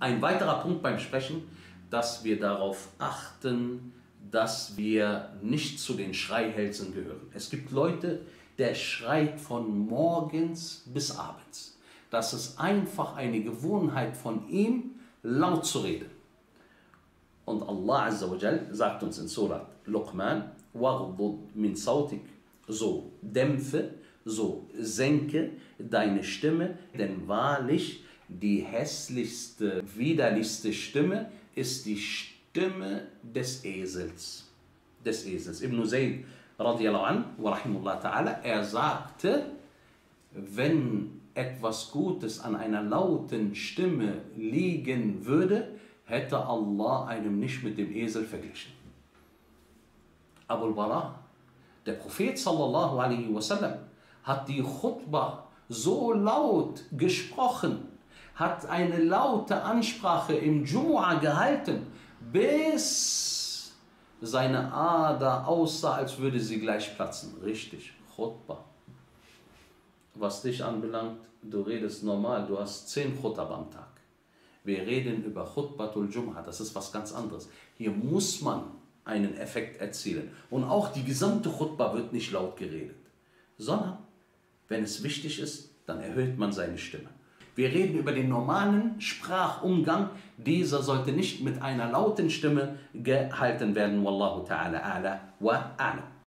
Ein weiterer Punkt beim Sprechen, dass wir darauf achten, dass wir nicht zu den Schreihälsen gehören. Es gibt Leute, der schreit von morgens bis abends. Das ist einfach eine Gewohnheit von ihm, laut zu reden. Und Allah Azza wa Jal sagt uns in Surat Luqman, وَغْضُضْ min sautik, so dämpfe, so senke deine Stimme, denn wahrlich die hässlichste, widerlichste Stimme ist die Stimme des Esels. Des Esels. Ibn Zayd radiallahu an, wa ta'ala, er sagte, wenn etwas Gutes an einer lauten Stimme liegen würde, hätte Allah einem nicht mit dem Esel verglichen. Abul Bara, der Prophet sallallahu alaihi wasallam, hat die Khutbah so laut gesprochen, hat eine laute Ansprache im Jumu'ah gehalten, bis seine Ader aussah, als würde sie gleich platzen. Richtig, Khutbah. Was dich anbelangt, du redest normal, du hast zehn Khutbah am Tag. Wir reden über Khutbatul Jum'ah, das ist was ganz anderes. Hier muss man einen Effekt erzielen. Und auch die gesamte Khutbah wird nicht laut geredet, sondern wenn es wichtig ist, dann erhöht man seine Stimme. Wir reden über den normalen Sprachumgang. Dieser sollte nicht mit einer lauten Stimme gehalten werden. Wallahu ta'ala a'la wa a'lam.